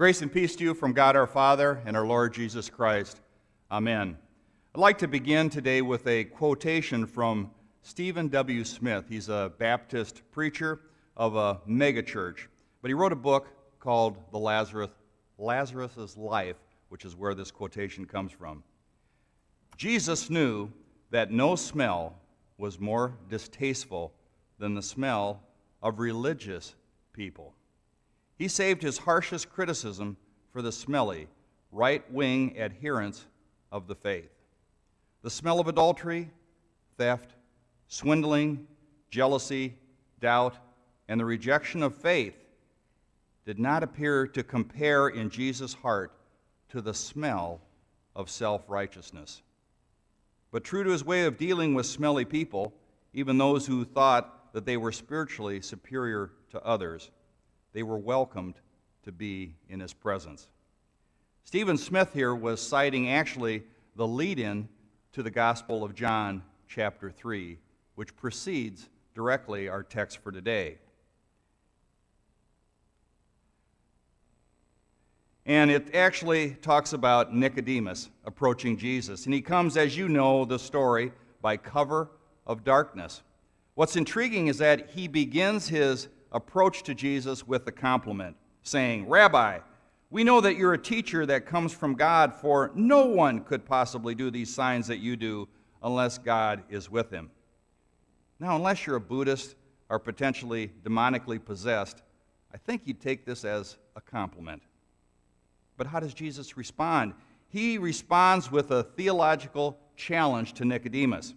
Grace and peace to you from God our Father and our Lord Jesus Christ. Amen. I'd like to begin today with a quotation from Stephen W. Smith. He's a Baptist preacher of a megachurch, but he wrote a book called The Lazarus Lazarus's Life, which is where this quotation comes from. Jesus knew that no smell was more distasteful than the smell of religious people. He saved his harshest criticism for the smelly, right wing adherents of the faith. The smell of adultery, theft, swindling, jealousy, doubt, and the rejection of faith did not appear to compare in Jesus' heart to the smell of self righteousness. But true to his way of dealing with smelly people, even those who thought that they were spiritually superior to others, they were welcomed to be in his presence. Stephen Smith here was citing actually the lead in to the Gospel of John, chapter 3, which precedes directly our text for today. And it actually talks about Nicodemus approaching Jesus. And he comes, as you know the story, by cover of darkness. What's intriguing is that he begins his approach to Jesus with a compliment, saying, Rabbi, we know that you're a teacher that comes from God, for no one could possibly do these signs that you do unless God is with him. Now, unless you're a Buddhist or potentially demonically possessed, I think you'd take this as a compliment. But how does Jesus respond? He responds with a theological challenge to Nicodemus.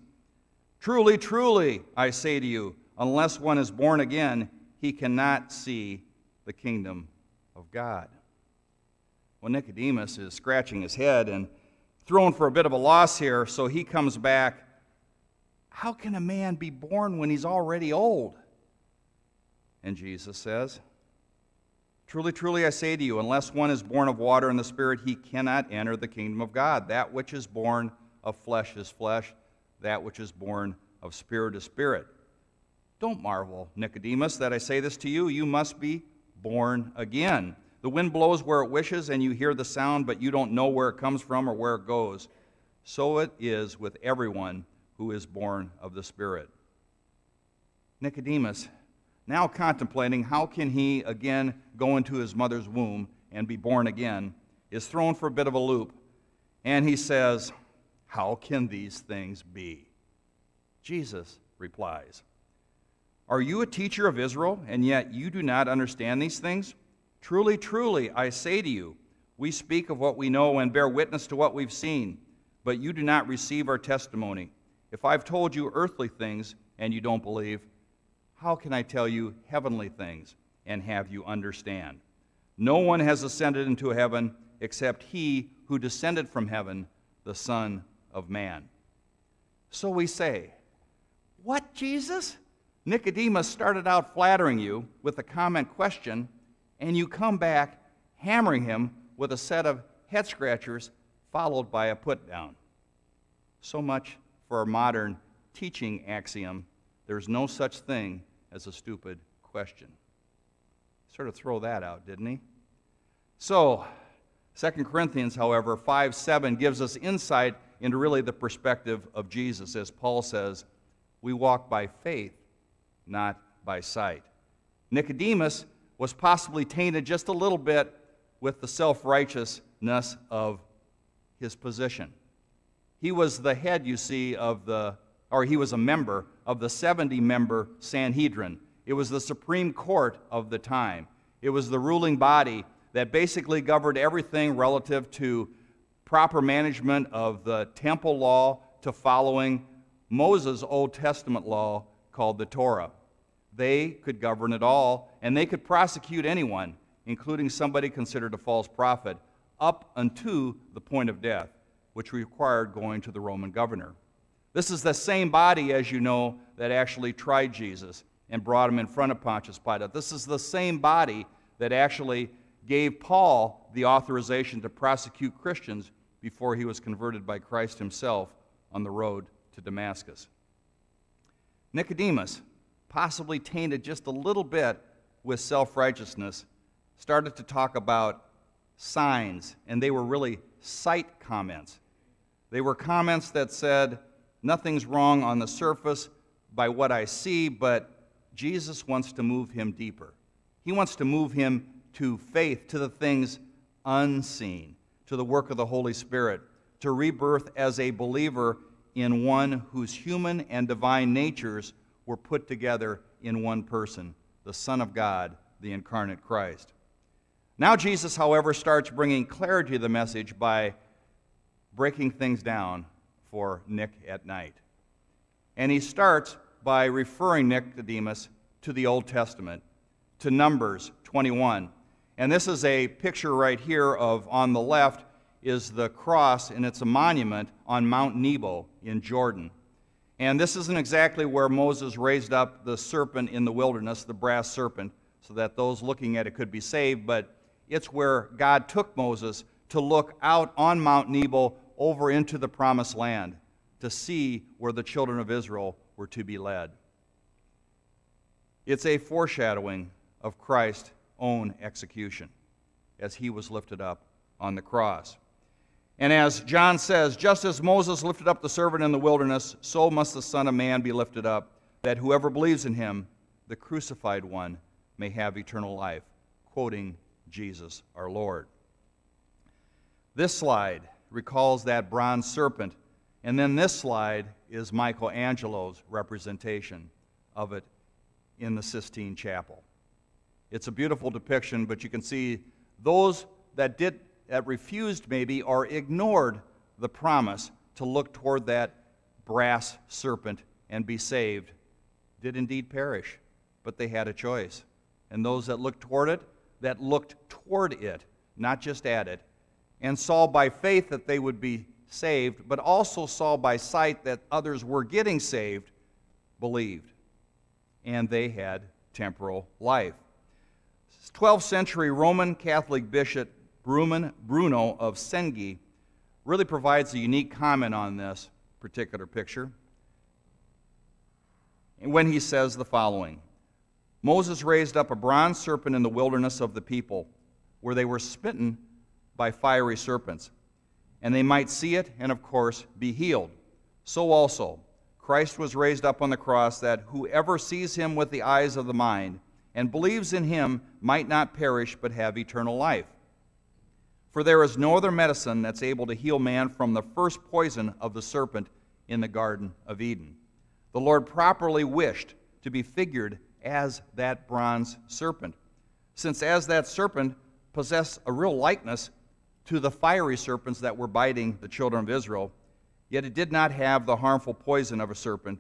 Truly, truly, I say to you, unless one is born again, he cannot see the kingdom of God. Well, Nicodemus is scratching his head and thrown for a bit of a loss here, so he comes back. How can a man be born when he's already old? And Jesus says, Truly, truly, I say to you, unless one is born of water and the Spirit, he cannot enter the kingdom of God. That which is born of flesh is flesh, that which is born of spirit is spirit. Don't marvel, Nicodemus, that I say this to you. You must be born again. The wind blows where it wishes, and you hear the sound, but you don't know where it comes from or where it goes. So it is with everyone who is born of the Spirit. Nicodemus, now contemplating how can he again go into his mother's womb and be born again, is thrown for a bit of a loop. And he says, How can these things be? Jesus replies, are you a teacher of Israel, and yet you do not understand these things? Truly, truly, I say to you, we speak of what we know and bear witness to what we've seen, but you do not receive our testimony. If I've told you earthly things and you don't believe, how can I tell you heavenly things and have you understand? No one has ascended into heaven except he who descended from heaven, the Son of Man. So we say, What, Jesus? Nicodemus started out flattering you with a comment question, and you come back hammering him with a set of head scratchers followed by a put down. So much for a modern teaching axiom there's no such thing as a stupid question. Sort of throw that out, didn't he? So, 2 Corinthians, however, 5 7 gives us insight into really the perspective of Jesus. As Paul says, we walk by faith not by sight. Nicodemus was possibly tainted just a little bit with the self righteousness of his position. He was the head, you see, of the, or he was a member of the 70 member Sanhedrin. It was the Supreme Court of the time. It was the ruling body that basically governed everything relative to proper management of the temple law to following Moses' Old Testament law called the Torah. They could govern it all, and they could prosecute anyone, including somebody considered a false prophet, up unto the point of death, which required going to the Roman governor. This is the same body, as you know, that actually tried Jesus and brought him in front of Pontius Pilate. This is the same body that actually gave Paul the authorization to prosecute Christians before he was converted by Christ himself on the road to Damascus. Nicodemus, possibly tainted just a little bit with self righteousness, started to talk about signs, and they were really sight comments. They were comments that said, Nothing's wrong on the surface by what I see, but Jesus wants to move him deeper. He wants to move him to faith, to the things unseen, to the work of the Holy Spirit, to rebirth as a believer in one whose human and divine natures were put together in one person, the Son of God, the incarnate Christ. Now, Jesus, however, starts bringing clarity to the message by breaking things down for Nick at night. And he starts by referring Nicodemus to the Old Testament, to Numbers 21. And this is a picture right here of, on the left, is the cross, and it's a monument on Mount Nebo in Jordan. And this isn't exactly where Moses raised up the serpent in the wilderness, the brass serpent, so that those looking at it could be saved, but it's where God took Moses to look out on Mount Nebo over into the promised land to see where the children of Israel were to be led. It's a foreshadowing of Christ's own execution as he was lifted up on the cross. And as John says, just as Moses lifted up the servant in the wilderness, so must the Son of Man be lifted up, that whoever believes in him, the crucified one, may have eternal life. Quoting Jesus our Lord. This slide recalls that bronze serpent, and then this slide is Michelangelo's representation of it in the Sistine Chapel. It's a beautiful depiction, but you can see those that did that refused maybe or ignored the promise to look toward that brass serpent and be saved did indeed perish, but they had a choice. And those that looked toward it, that looked toward it, not just at it, and saw by faith that they would be saved, but also saw by sight that others were getting saved, believed. And they had temporal life. 12th century Roman Catholic bishop Bruno of Segni really provides a unique comment on this particular picture when he says the following Moses raised up a bronze serpent in the wilderness of the people, where they were smitten by fiery serpents, and they might see it and, of course, be healed. So also, Christ was raised up on the cross that whoever sees him with the eyes of the mind and believes in him might not perish but have eternal life. For there is no other medicine that's able to heal man from the first poison of the serpent in the Garden of Eden. The Lord properly wished to be figured as that bronze serpent, since as that serpent possessed a real likeness to the fiery serpents that were biting the children of Israel, yet it did not have the harmful poison of a serpent,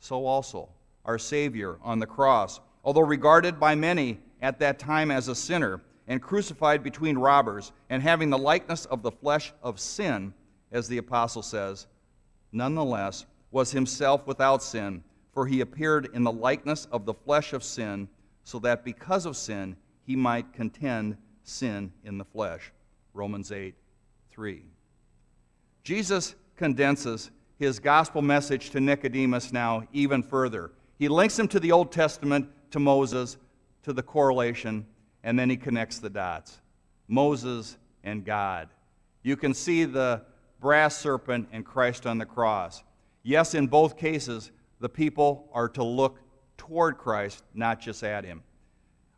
so also our Savior on the cross, although regarded by many at that time as a sinner, and crucified between robbers, and having the likeness of the flesh of sin, as the apostle says, nonetheless was himself without sin, for he appeared in the likeness of the flesh of sin, so that because of sin he might contend sin in the flesh. Romans 8 3. Jesus condenses his gospel message to Nicodemus now even further. He links him to the Old Testament, to Moses, to the correlation and then he connects the dots Moses and God. You can see the brass serpent and Christ on the cross. Yes, in both cases, the people are to look toward Christ, not just at him.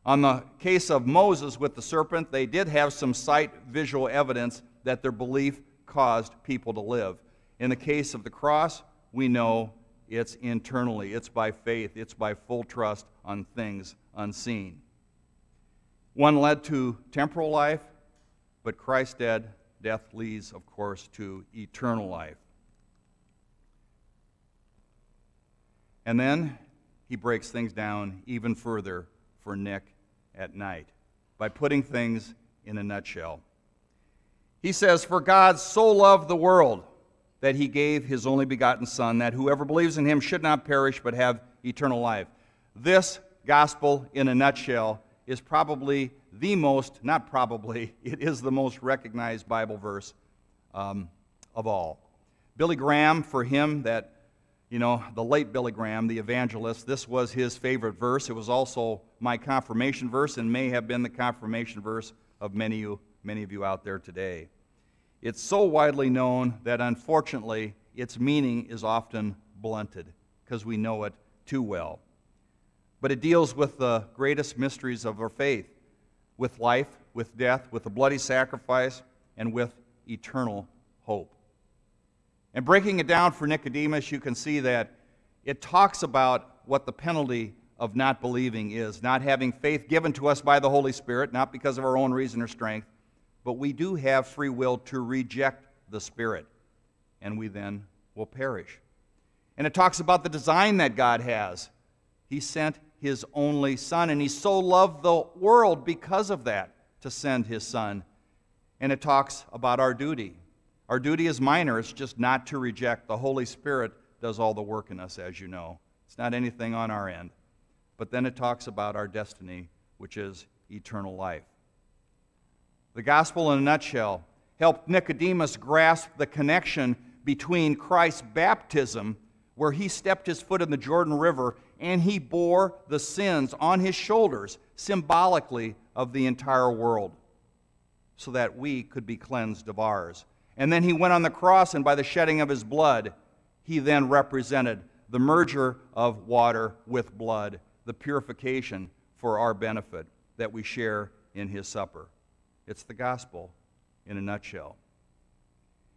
On the case of Moses with the serpent, they did have some sight visual evidence that their belief caused people to live. In the case of the cross, we know it's internally, it's by faith, it's by full trust on things unseen. One led to temporal life, but Christ dead, death leads, of course, to eternal life. And then he breaks things down even further for Nick at night by putting things in a nutshell. He says, For God so loved the world that he gave his only begotten Son, that whoever believes in him should not perish but have eternal life. This gospel, in a nutshell, is probably the most, not probably, it is the most recognized Bible verse um, of all. Billy Graham, for him, that, you know, the late Billy Graham, the evangelist, this was his favorite verse. It was also my confirmation verse and may have been the confirmation verse of many you, many of you out there today. It's so widely known that unfortunately its meaning is often blunted because we know it too well. But it deals with the greatest mysteries of our faith with life, with death, with the bloody sacrifice, and with eternal hope. And breaking it down for Nicodemus, you can see that it talks about what the penalty of not believing is not having faith given to us by the Holy Spirit, not because of our own reason or strength, but we do have free will to reject the Spirit, and we then will perish. And it talks about the design that God has. He sent His only Son, and He so loved the world because of that to send His Son. And it talks about our duty. Our duty is minor, it's just not to reject. The Holy Spirit does all the work in us, as you know. It's not anything on our end. But then it talks about our destiny, which is eternal life. The gospel, in a nutshell, helped Nicodemus grasp the connection between Christ's baptism, where he stepped his foot in the Jordan River and he bore the sins on his shoulders, symbolically of the entire world, so that we could be cleansed of ours. And then he went on the cross, and by the shedding of his blood, he then represented the merger of water with blood the purification for our benefit that we share in his supper. It's the gospel in a nutshell.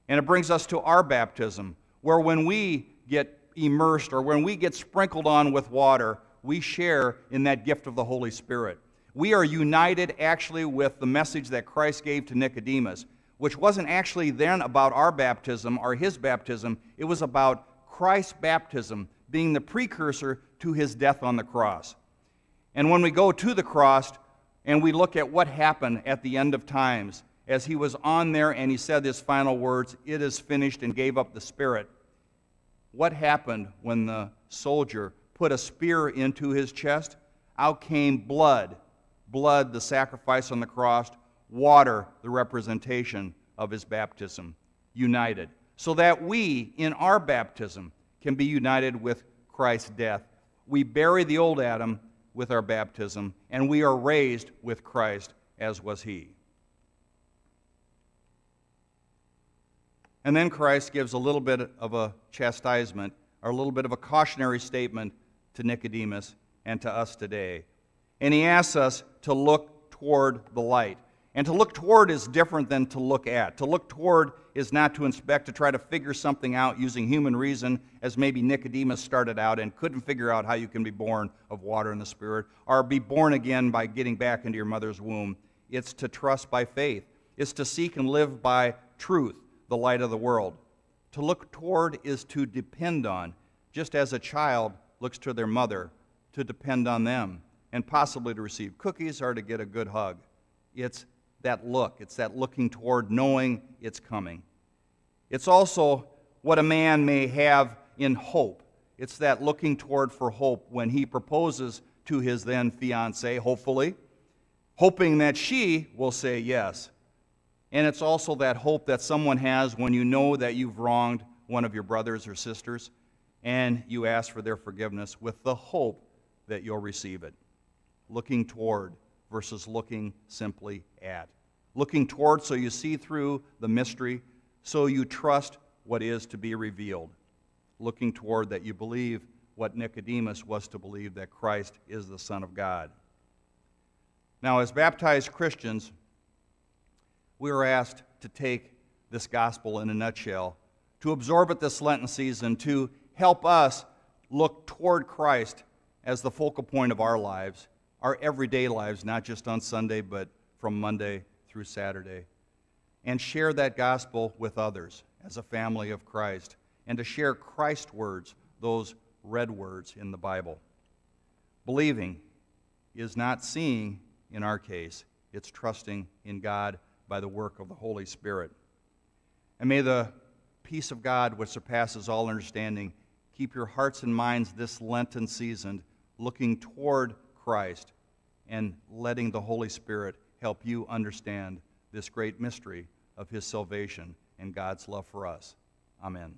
And it brings us to our baptism, where when we get immersed or when we get sprinkled on with water, we share in that gift of the Holy Spirit. We are united actually with the message that Christ gave to Nicodemus, which wasn't actually then about our baptism or his baptism, it was about Christ's baptism being the precursor to his death on the cross. And when we go to the cross and we look at what happened at the end of times, as he was on there and he said his final words, It is finished, and gave up the spirit. What happened when the soldier put a spear into his chest? Out came blood. Blood, the sacrifice on the cross, water, the representation of his baptism, united. So that we, in our baptism, can be united with Christ's death. We bury the old Adam with our baptism, and we are raised with Christ as was he. And then Christ gives a little bit of a chastisement or a little bit of a cautionary statement to Nicodemus and to us today. And he asks us to look toward the light. And to look toward is different than to look at. To look toward is not to inspect, to try to figure something out using human reason, as maybe Nicodemus started out and couldn't figure out how you can be born of water and the Spirit, or be born again by getting back into your mother's womb. It's to trust by faith, it's to seek and live by truth, the light of the world. To look toward is to depend on, just as a child looks to their mother, to depend on them, and possibly to receive cookies or to get a good hug. It's that look. It's that looking toward knowing it's coming. It's also what a man may have in hope. It's that looking toward for hope when he proposes to his then fiancee, hopefully, hoping that she will say yes. And it's also that hope that someone has when you know that you've wronged one of your brothers or sisters and you ask for their forgiveness with the hope that you'll receive it. Looking toward versus looking simply at. Looking toward so you see through the mystery, so you trust what is to be revealed. Looking toward that you believe what Nicodemus was to believe that Christ is the Son of God. Now, as baptized Christians, we are asked to take this gospel in a nutshell, to absorb it this Lenten season, to help us look toward Christ as the focal point of our lives, our everyday lives, not just on Sunday, but from Monday through Saturday. And share that gospel with others as a family of Christ. And to share Christ words, those red words in the Bible. Believing is not seeing in our case, it's trusting in God by the work of the Holy Spirit. And may the peace of God, which surpasses all understanding, keep your hearts and minds this Lenten season looking toward Christ and letting the Holy Spirit help you understand this great mystery of His salvation and God's love for us. Amen.